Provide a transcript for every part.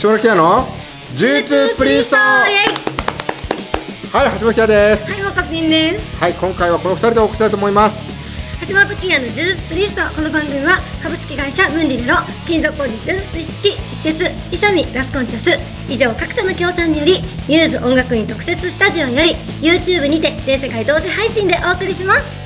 橋本キアの呪術プリストはい橋本キアです。はい若ピンです。はい今回はこの二人でお送りしたいと思います。橋本キアの呪術プリストこの番組は株式会社ムンディネロ金属工事呪術式一徹イサミラスコンチャス以上各社の協賛によりミューズ音楽院特設スタジオより YouTube にて全世界同時配信でお送りします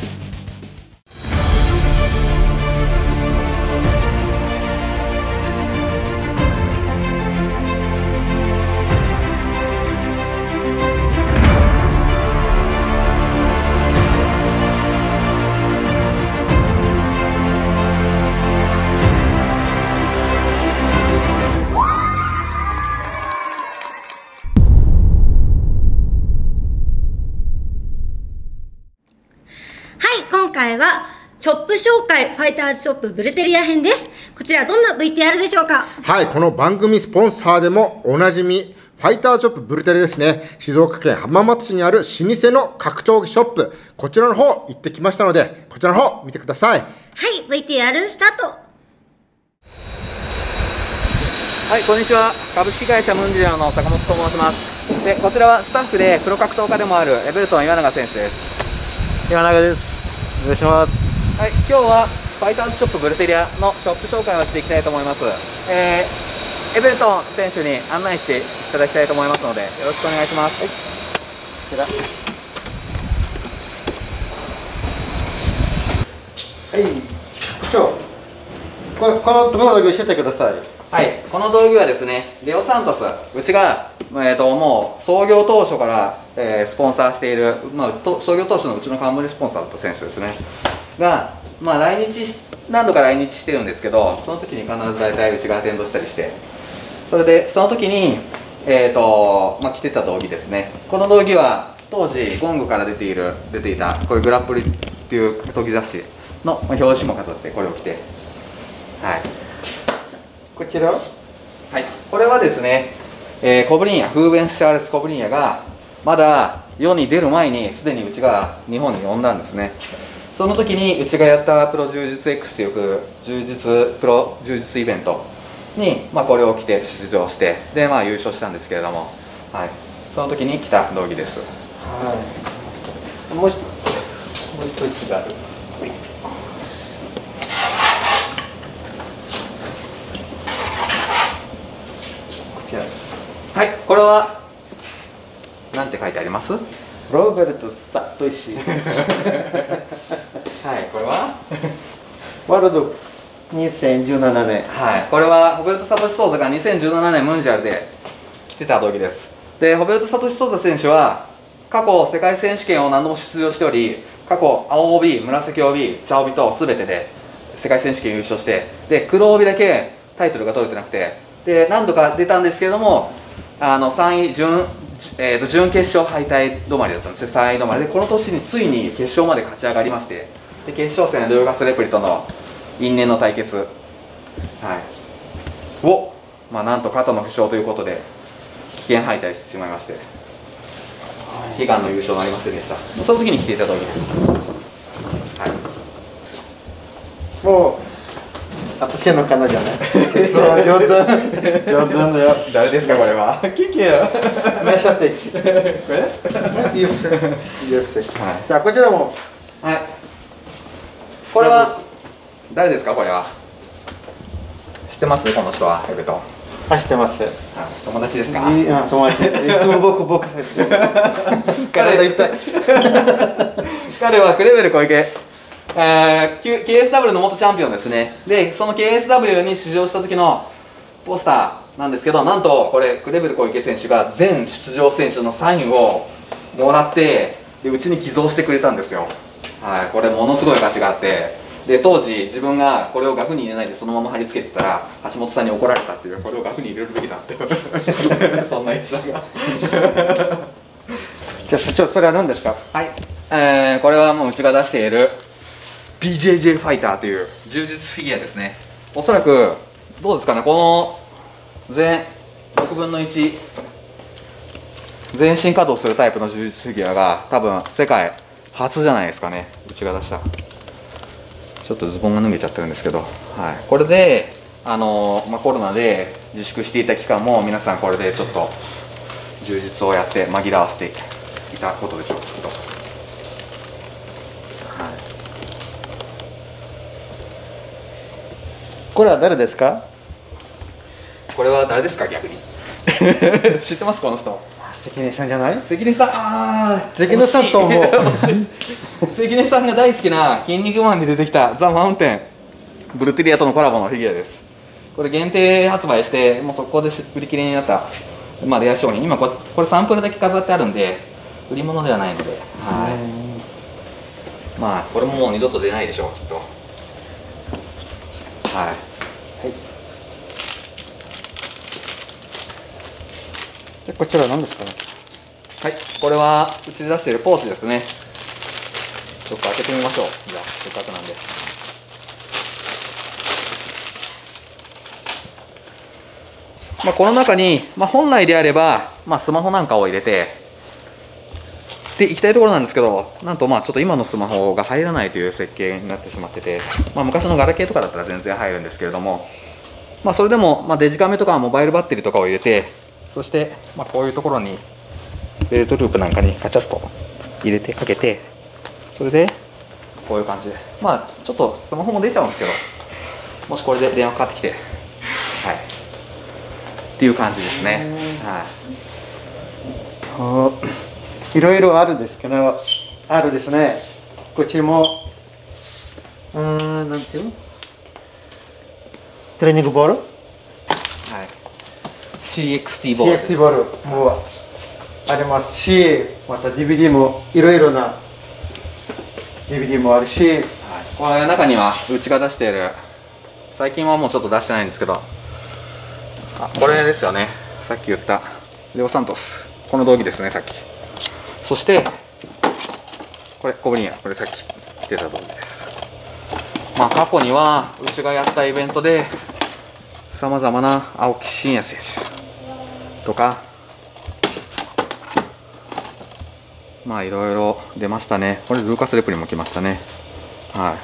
回はショップ紹介ファイターズショップブルテリア編ですこちらどんな VTR でしょうか？はいこの番組スポンサーでもおなじみファイターショップブルテレですね静岡県浜松市にある老舗の格闘技ショップこちらの方行ってきましたのでこちらの方見てくださいはい VTR スタートはい、こんにちは。株式会社ムンディラの坂本と申します。で、こちらはスタッフでプロ格闘家でもあるエベルトン岩永選手です。岩永です。お願いします。はい、今日はファイターズショップブルテリアのショップ紹介をしていきたいと思います。えー、エベルトン選手に案内していただきたいと思いますので、よろしくお願いします。こちらはい。今日このこのところだけ教えてください。はい、この道具はですね、レオサントス、うちが、えー、ともう創業当初から、えースポンサーしている、まあ、創業当初のうちの冠スポンサーだった選手ですね、が、まあ、来日、何度か来日してるんですけど、その時に必ず大体うちがアテンドしたりして、それで、その時に、えーとまあ、着てた道着ですね、この道着は当時、ゴングから出ている出ていた、こういうグラップリっていう格闘技雑誌の表紙も飾って、これを着て、はい。こちら。は？い、これはですね、えーコブリンヤ、フーベン・シャーレス・コブリンヤが、まだ世に出る前に、すでにうちが日本に呼んだんですね。その時にうちがやったプロ柔術 X という柔術プロ柔術イベントに、まあ、これを着て出場してで、まあ、優勝したんですけれども、はい、その時に着た道着ですはい。もう一もう一つがある。こちら。はいこれは何て書いてあります？はいロベルト・サトシ。これは？ワールド2017年。はい、これはホベルト・サトシ・ソーザが2017年ムンジャルで着てた道着ですでホベルト・サトシ・ソーザ選手は過去世界選手権を何度も出場しており過去青帯紫帯茶帯と全てで世界選手権優勝してで黒帯だけタイトルが取れてなくてで何度か出たんですけれどもあの3位準,、えーと準決勝敗退止まりだったんですね。3位止まりでこの年についに決勝まで勝ち上がりましてで決勝戦ルーガス・レプリとの因縁の対決。はい。を、まあ、なんと肩の負傷ということで危険敗退してしまいまして悲願の優勝なりませんでした。その時に来ていただきですはい。もう。私の彼女ね。そう、冗談。冗談だよ。誰ですかこれは？キキュメシャテチ。これですユフセ。ユフセ。はいじゃあ、こちらも。はいこれは誰ですかこれは？知ってます？この人は？エベトン走ってます。はい友達ですか？あ友達です。いつも僕僕。体痛い。彼はクレベル小池、えー、KSW の元チャンピオンですね。でその KSW に出場した時のポスターなんですけどなんとこれクレベル小池選手が全出場選手のサインをもらってでうちに寄贈してくれたんですよ。はいこれものすごい価値があって。で当時自分がこれを額に入れないでそのまま貼り付けてたら橋本さんに怒られたっていうこれを額に入れるべきだって。そんな逸話が。じゃあ社長それは何ですか？はい、えー、これはもううちが出している BJJ ファイターという。柔術フィギュアですね。おそらくどうですかねこの全6分の1全身稼働するタイプの柔術フィギュアが多分世界初じゃないですかねうちが出した。ちょっとズボンが脱げちゃってるんですけど、はい、これであのまあ、コロナで自粛していた期間も皆さんこれでちょっと充実をやって紛らわせていたことでしょう。かと、はい、これは誰ですか？これは誰ですか？逆に。知ってますこの人。関根さんじゃない？関根さん。ああ関根さんと思う。関根さんが大好きな「筋肉マン」に出てきたザ・マウンテンブルテリアとのコラボのフィギュアです。これ限定発売してもう速攻で売り切れになった、まあ、レア商品。今これこれサンプルだけ飾ってあるんで売り物ではないのではい。まあこれももう二度と出ないでしょうきっとはいでこちらは何ですかはい、これはうちで出しているポーチですね。ちょっと開けてみましょう。じゃあ、せっかくなんで。まあ、この中に、まあ、本来であれば、まあ、スマホなんかを入れて、で、行きたいところなんですけど、なんとまあ、ちょっと今のスマホが入らないという設計になってしまってて、まあ、昔のガラケーとかだったら全然入るんですけれども、まあ、それでも、まあ、デジカメとかモバイルバッテリーとかを入れて、そして、まあ、こういうところにベルトループなんかにカチャッと入れてかけてそれでこういう感じで。まあちょっとスマホも出ちゃうんですけどもしこれで電話かかってきてはい。っていう感じですね。はい。いろいろあるですけどあるですね。こっちもうーんなんていうの？トレーニングボール？はい。CXT ボール。CXT ボール。もありますしまた DVD もいろいろな DVD もあるし。はい、これ中にはうちが出している最近はもうちょっと出してないんですけどあこれですよね。さっき言ったレオサントス。この道着ですねさっきそしてこれコブリンアこれさっき着てた道着ですまあ過去にはうちがやったイベントでさまざまな青木真也選手とかまあいろいろ出ましたね。これルーカス・レプリも来ましたね。はい。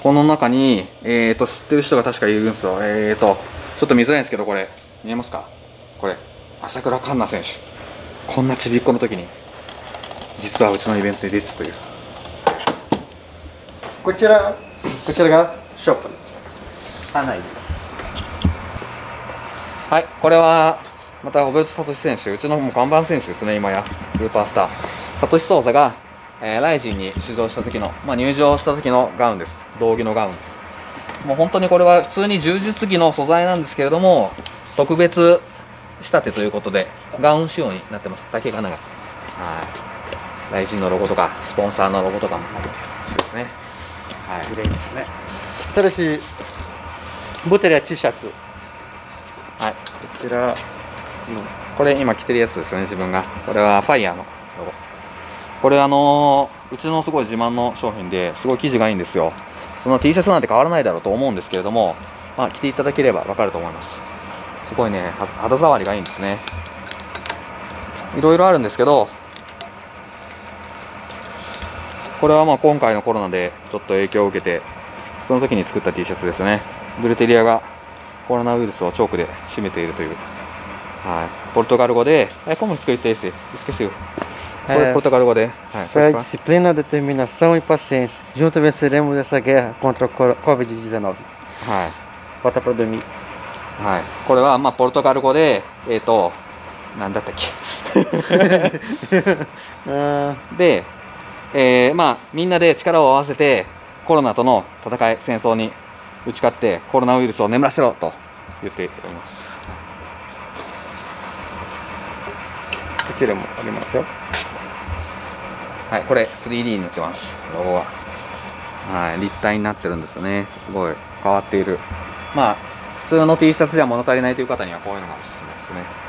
この中に、えーと、知ってる人が確かいるんですよ。えーと、ちょっと見づらいんですけど、これ、見えますか？これ、朝倉環奈選手。こんなちびっこの時に、実はうちのイベントに出てたという。こちらこちらがショップ花井ですはい、これは、また、オベルト・サトシ選手、うちのもう看板選手ですね、今や、スーパースター。サトシ・ソーザが、えーライジンに出場した時の、まあ、入場した時のガウンです。道着のガウンです。もう本当にこれは普通に柔術着の素材なんですけれども、特別仕立てということで、ガウン仕様になってます、竹金が。はい。ライジンのロゴとか、スポンサーのロゴとかも。あるしですね。はい。綺麗ですね。新しいボテリア T シャツ。はい。こちら。これ今着てるやつですね自分が。これはファイヤーのロゴ。これあのーうちのすごい自慢の商品ですごい生地がいいんですよ。その T シャツなんて変わらないだろうと思うんですけれどもまあ着ていただければわかると思います。すごいねは肌触りがいいんですね。いろいろあるんですけどこれはまあ今回のコロナでちょっと影響を受けてその時に作った T シャツですね。ブルテリアがコロナウイルスをチョークで締めているという。はい。ポルトガル語でえコムストエスイスケスポルトガル語で、はい disciplina はい。これはまあポルトガル語でえっ、となんだったっけ？でえーまあ、みんなで力を合わせて、コロナとの戦い、戦争に打ち勝って、コロナウイルスを眠らせろと言っております。こちらもありますよ。はい、これ 3D になってます、ロゴが。はい、立体になってるんですね。すごい変わっている。まあ、普通の T シャツじゃ物足りないという方にはこういうのがおすすめですね。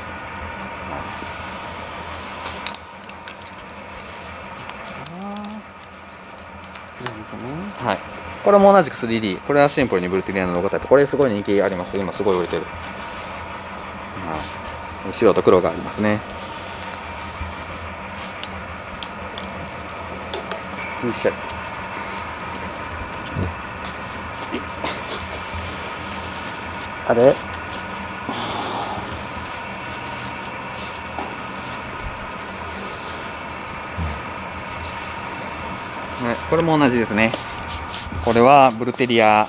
はい。これも同じく 3D。これはシンプルにブルテリアのロゴタイプ。これすごい人気あります。今すごい売れてる。はい。白と黒がありますね。T シャツ。あれ？これも同じですね。これはブルテリア。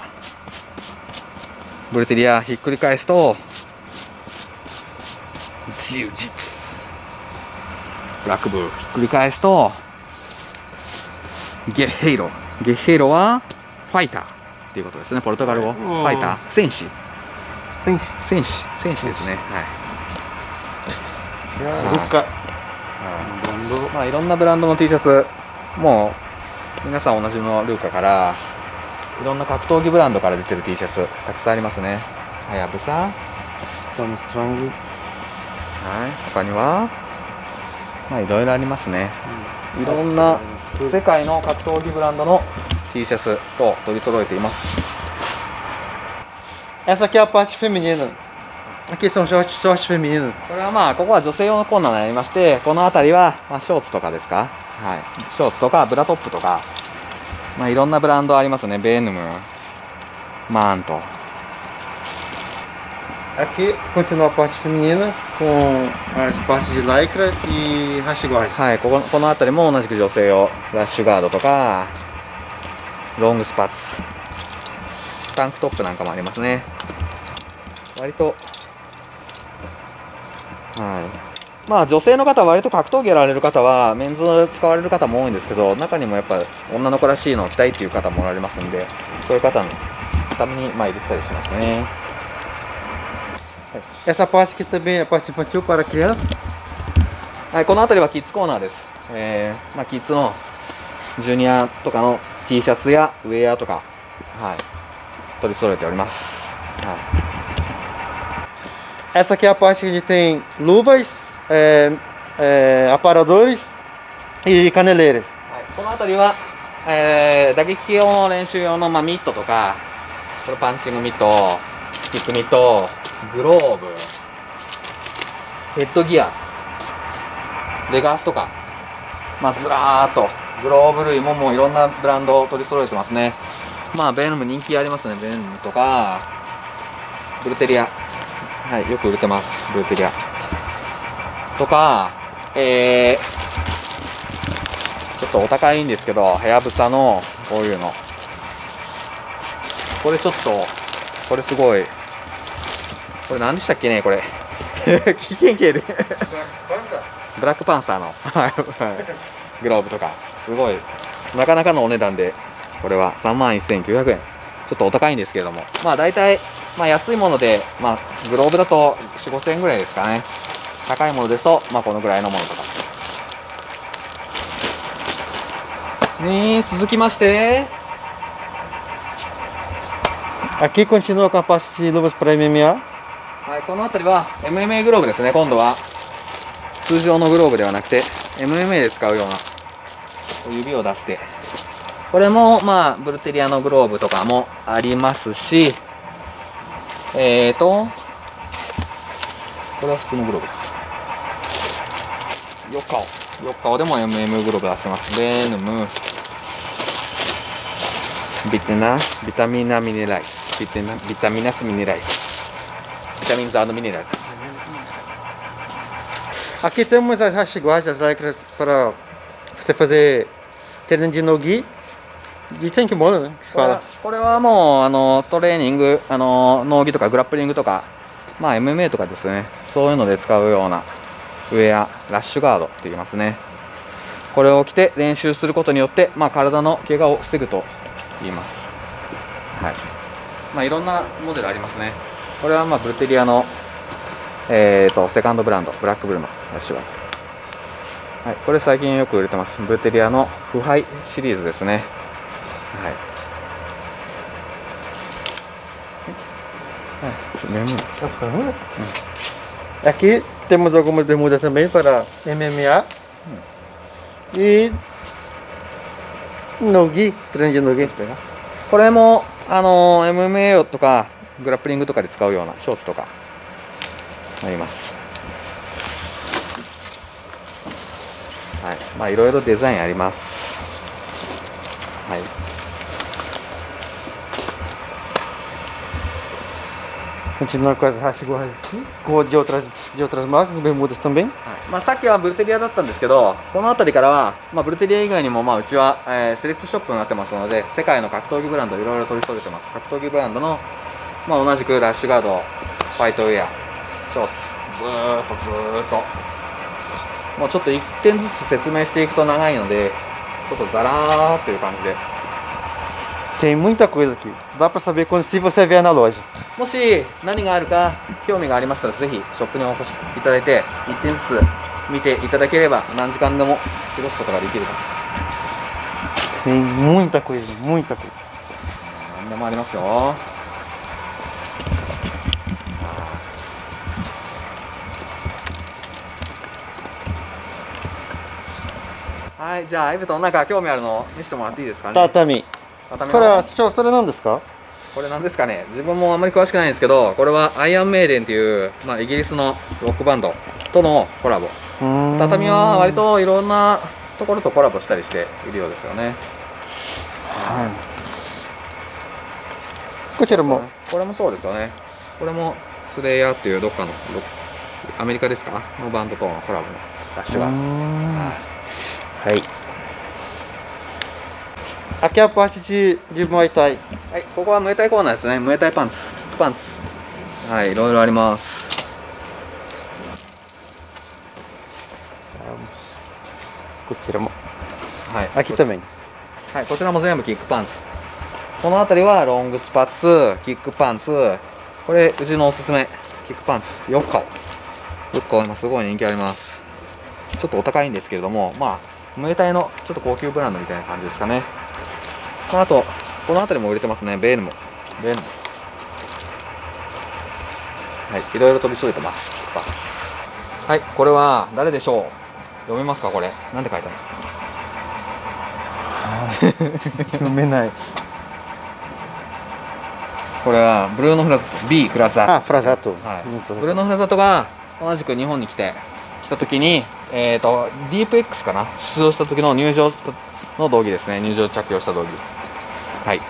ブルテリアひっくり返すと柔術ブラックブルひっくり返すとゲッヘイロ。ゲッヘイロはファイター。っていうことですね。ポルトガル語。ファイター。戦士。戦士。戦士。戦士ですね。はい。ルッカまあ、いろんなブランドの T シャツ。もう皆さんおなじみのルーカからいろんな格闘技ブランドから出てる T シャツたくさんありますね。はやぶさはいストームストロング？他には？まあいろいろありますね。いろんな世界の格闘技ブランドの T シャツと取り揃えています。Essa aqui é a parte feminina. Aqui são shorts, shorts femininos. これはまあここは女性用のコーナーになりましてこの辺りはまあショーツとかですか？はい。ショーツとかブラトップとかまあいろんなブランドありますね。ベーヌムマーンと。Aqui continua a parte feminina com as partes de lycra e rastiguagem. はい。こここの辺りも同じく女性用ラッシュガードとかロングスパッツタンクトップなんかもありますね。割とはいまあ女性の方は割と格闘技やられる方はメンズ使われる方も多いんですけど中にもやっぱ女の子らしいのを着たいっていう方もおられますんでそういう方のためにまあ入れてたりしますね Essa parte aqui também é a parte infantil para criança. はい、この辺りはキッズコーナーです。えーまあ、キッズのジュニアとかの T シャツやウェアとか、はい、取り揃えております。は Essa aqui é a parte onde tem luvas, é, é, aparadores e caneleiras. いはい、この辺りは、えー打撃用の練習用の、まあ、ミットとか、これパンチングミット、キックミット、グローブ、ヘッドギア、レガースとか、まあ、ずらーっと、グローブ類ももういろんなブランドを取り揃えてますね。まあ、ベーヌム人気ありますね。ベーヌムとか、ブルテリア。はい、よく売れてます。ブルテリア。とか、えー、ちょっとお高いんですけど、はやぶさのこういうの。これちょっと、これすごい。これ何でしたっけね、これ。危険系で。ブラックパンサーのグローブとか、すごい、なかなかのお値段で、これは3万1900円。ちょっとお高いんですけども、まあ大体、まあ安いもので、まあグローブだと4、5000円ぐらいですかね。高いものですと、まあこのぐらいのものとか。ねえ、続きまして、Aqui continua com a parte de luvas para MMA. はい、この辺りは MMA グローブですね、今度は。通常のグローブではなくて、MMA で使うような、指を出して。これも、まあ、ブルテリアのグローブとかもありますし、えーと、これは普通のグローブだ。ヨカオ。ヨカオでも MM グローブ出します。ベーム。ビテナ、ビタミナミネライス。ビテナ、ビタミナスミネライス。ビタミンザードミネライス。Aqui temos as rastiguas, as これはもう、あの、トレーニング、あの、脳技とか、グラップリングとか、まあ、MMA とかですね。そういうので使うような。ウェアラッシュガードって言いますね。これを着て練習することによって、まあ、体の怪我を防ぐと言います。はい。まあいろんなモデルありますね。これはまあブルテリアのえー、とセカンドブランドブラックブルーのラッシュガードはい、これ最近よく売れてます。ブルテリアの腐敗シリーズですね。はい。はい、mesmo. Tá funcionando? Aqui temos algumas bermudas também para MMA. E no-gi, treino de no-gi. これも、あの MMA とかグラップリングとかで使うようなショーツとかあります。はい、まあいろいろデザインあります。はい。Continua com as raças iguais aqui, com de outras, de outras marcas, bermudas também. はいまあ、さっきはブルテリアだったんですけどこの辺りからは、まあ、ブルテリア以外にも、まあ、うちは、えーセレクトショップになってますので世界の格闘技ブランドいろいろ取り揃えてます格闘技ブランドの、まあ、同じくラッシュガードファイトウェアショーツずーっとずーっともうちょっと1点ずつ説明していくと長いのでちょっとザラーという感じで Tem muita coisa aqui. Dá pra saber quando se você vier na loja. もし何があるか興味がありましたらぜひショップにお越しいただいて1点ずつ見ていただければ何時間でも過ごすことができるか Tem muita coisa, muita coisa. 何でもありますよはいじゃあエブトんか興味あるの見せてもらっていいですかね.畳これは、市長、それ何ですか？これなんですかね。自分もあんまり詳しくないんですけどこれはアイアンメイデンっていう、まあ、イギリスのロックバンドとのコラボ。畳は割といろんなところとコラボしたりしているようですよね。こちらも、これもそうですよね。これもスレイヤーっていうどっかのどアメリカですか？のバンドとのコラボのラッシュが。はい。Aqui é a parte de, de Muay Thai. はいここはムエタイコーナーですねムエタイパンツパンツはいいろいろありますこちらも。はい Aqui também. はい、こちらも全部キックパンツ。この辺りはロングスパッツ、キックパンツ。これ、うちのおすすめ。キックパンツ。ヨッカオ。ヨッカオ今すごい人気あります。ちょっとお高いんですけれども、まあ、ムエタイのちょっと高級ブランドみたいな感じですかね。まあ、あと、この辺りも売れてますね。ベーヌも。ベーヌも。はい、いろいろ取り揃えてます。はい、これは誰でしょう？読めますか？これ。なんて書いてある？読めない。これはブルーノ・フラザト B フラザあ、フラザート。はい、ブルーノ・フラザトが同じく日本に来て来た時に、えー、とディープ X かな？出場した時の入場したの道着ですね入場着用した道着はい。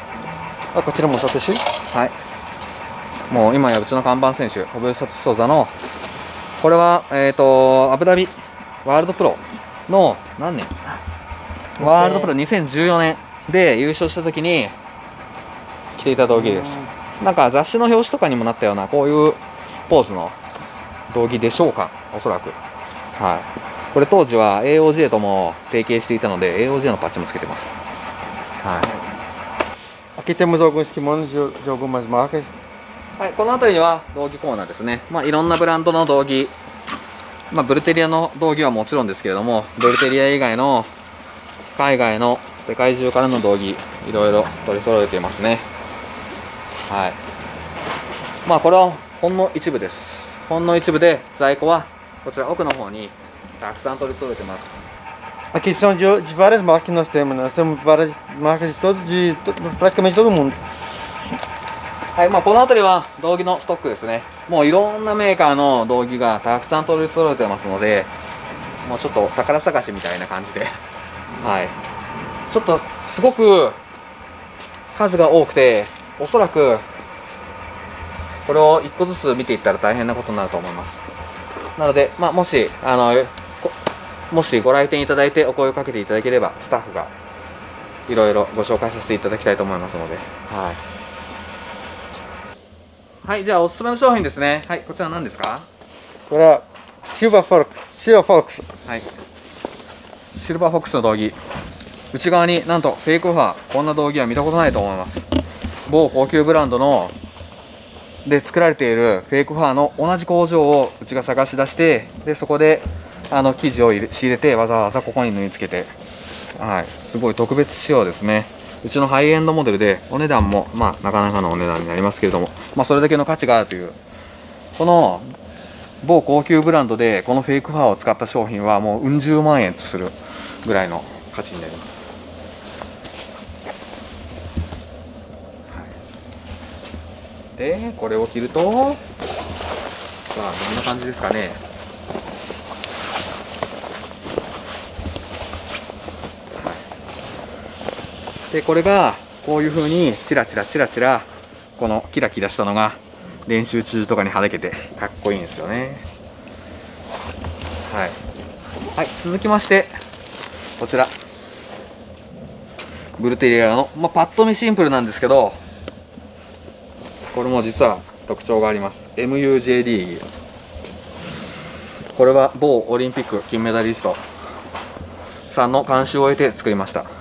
あ、こちらもサトシはい。もう今やうちの看板選手ホベルサトソーザのこれはえっ、とアブダビワールドプロの何年？ワールドプロ2014年で優勝した時に着ていた道着です。なんか雑誌の表紙とかにもなったようなこういうポーズの道着でしょうかおそらく。はい。これ当時は AOJ とも提携していたので AOJ のパッチもつけてます。はい Aqui temos alguns kimonos de, de algumas marcas. はい、この辺りには道着コーナーですね、まあ、いろんなブランドの道着、まあ、ブルテリアの道着はもちろんですけれどもブルテリア以外の海外の世界中からの道着いろいろ取り揃えていますね。はい。まあこれはほんの一部です。ほんの一部で在庫はこちら奥の方にたくさん取り揃えてます。Aqui são de, de várias marcas que nós temos. né? Nós temos várias marcas de todo, de to- praticamente todo mundo. はい、まあこの辺りは道着のストックですね。もういろんなメーカーの道着がたくさん取り揃えてますので、もうちょっと宝探しみたいな感じで、はい。ちょっとすごく数が多くて、おそらくこれを一個ずつ見ていったら大変なことになると思います。なので、まあもし、あの、もしご来店いただいてお声をかけていただければ、スタッフがいろいろご紹介させていただきたいと思いますので、はい。はい、じゃあおすすめの商品ですね。はい、こちら何ですか？Agora, Silva Fox. Silva Fox. はい。シルバーフォックスの道着。内側になんとフェイクオファー。こんな道着は見たことないと思います。某高級ブランドので作られているフェイクファーの同じ工場をうちが探し出してでそこであの生地を入れ仕入れてわざわざここに縫い付けて。はい。すごい特別仕様ですね。うちのハイエンドモデルでお値段もまあなかなかのお値段になりますけれども。まあそれだけの価値があるという。この某高級ブランドでこのフェイクファーを使った商品はもううん十万円とするぐらいの価値になります。でこれを着るとさあどんな感じですかね。でこれがこういう風にチラチラチラチラこのキラキラしたのが練習中とかにはだけてかっこいいんですよね。はい、はい、続きましてこちら。ブルテリアの、まあ、パッと見シンプルなんですけどこれも実は特徴があります。MUJD これは某オリンピック金メダリストさんの監修を得て作りました。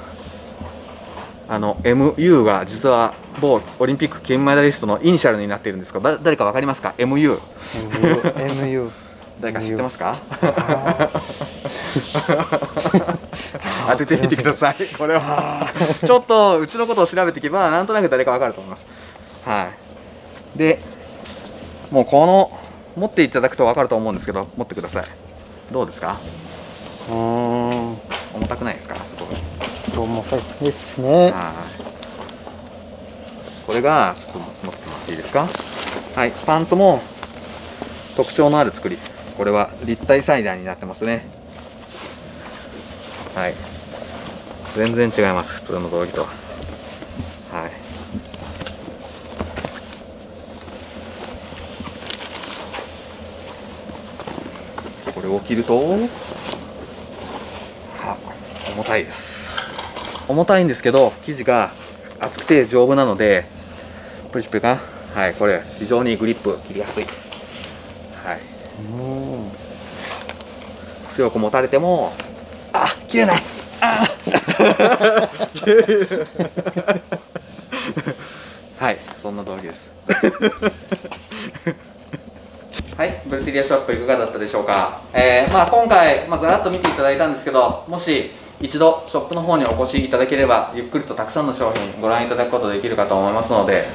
あの MU が実は某オリンピック金メダリストのイニシャルになっているんですがだ誰か分かりますか？MU MU 誰か知ってますか？当ててみてください。これは。ちょっとうちのことを調べていけばなんとなく誰か分かると思います。はい。でもうこの持っていただくと分かると思うんですけど持ってください。どうですか？重たくないですか？すごい重たいですね。はい。これがちょっと持っててもらっていいですか？はい。パンツも特徴のある作り。これは立体裁断になってますね。はい。全然違います普通の道着とは。はい。これを着るとは重たいです重たいんですけど生地が厚くて丈夫なのでプリプリかな？はいこれ非常にグリップ切りやすい。はい。強く持たれてもあ切れない。あ。はいそんな道着です。はいブルティリアショップいかがだったでしょうか、えーまあ、今回、まあ、ざらっと見ていただいたんですけどもし一度ショップの方にお越しいただければゆっくりとたくさんの商品ご覧いただくことできるかと思いますので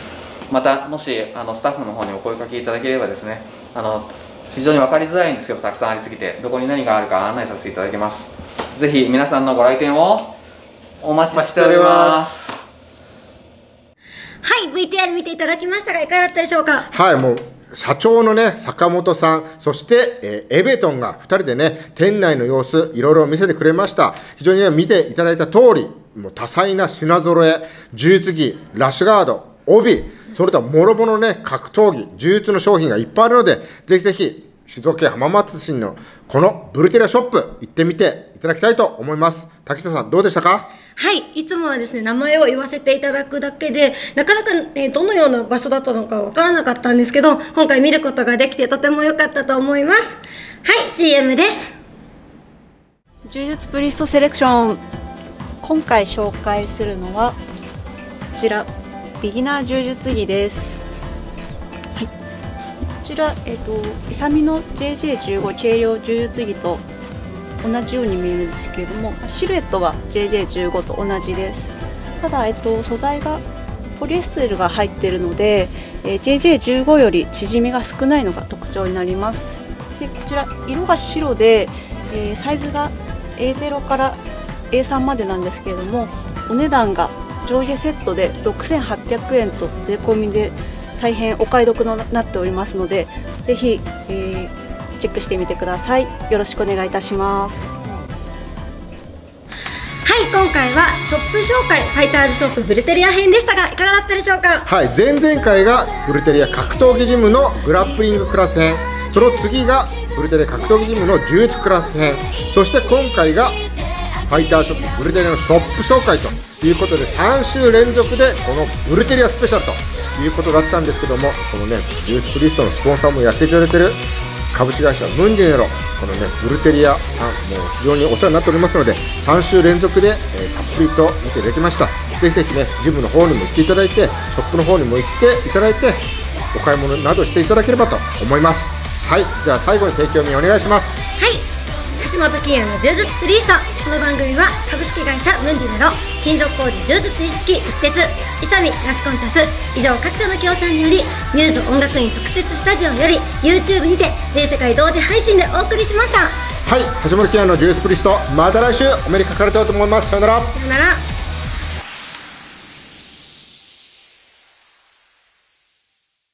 またもしあのスタッフの方にお声かけいただければですねあの非常に分かりづらいんですけどたくさんありすぎてどこに何があるか案内させていただきます。ぜひ皆さんのご来店をお待ちしております。はい VTR 見ていただきましたがいかがだったでしょうか？はい、もう社長のね、坂本さん、そして、えーエベトンが2人でね、店内の様子、いろいろ見せてくれました。非常にね、見ていただいた通り、もう多彩な品揃え、呪術着、ラッシュガード、帯、それとはもろもろね、格闘技、呪術の商品がいっぱいあるので、ぜひぜひ、静岡県浜松市のこのブルテリアショップ、行ってみていただきたいと思います。滝下さん、どうでしたか？はい、いつもはですね、名前を言わせていただくだけで、なかなか、えーどのような場所だったのかわからなかったんですけど、今回見ることができてとても良かったと思います。はい、CM です。柔術プリストセレクション今回紹介するのはこちらビギナー柔術着ですはいこちらえっ、とイサミの JJ15 軽量柔術着と同じように見えるんですけれどもシルエットは JJ15 と同じです。ただえっ、と素材がポリエステルが入っているので、えー JJ15 より縮みが少ないのが特徴になります。でこちら色が白で、えーサイズが A0 から A3 までなんですけれどもお値段が上下セットで6800円と税込みで大変お買い得となっておりますのでぜひ、えーチェックしてみてください。よろしくお願いいたします。はい、今回はショップ紹介、ファイターズショップブルテリア編でしたが、いかがだったでしょうか？はい、前々回がブルテリア格闘技ジムのグラップリングクラス編。その次がブルテリア格闘技ジムの呪術クラス編。そして今回がファイターショップブルテリアのショップ紹介ということで3週連続でこのブルテリアスペシャルということだったんですけどもこのねジュースプリストのスポンサーもやっていただいている株式会社ムンディネロこのねブルテリアさんもう非常にお世話になっておりますので3週連続で、えーたっぷりと見ていただきました。ぜひぜひねジムの方にも行っていただいてショップの方にも行っていただいてお買い物などしていただければと思います。はいじゃあ最後に提供にお願いします。はい橋本金也の柔術プリーストこの番組は株式会社ムンディネロ。金属工事柔術意識一徹。イサミラスコンチャス。以上各社の協賛によりミューズ音楽院特設スタジオより YouTube にて全世界同時配信でお送りしました。はい橋本キアのジュースプリストまた来週お目にかかれたらと思います。さよなら。さよなら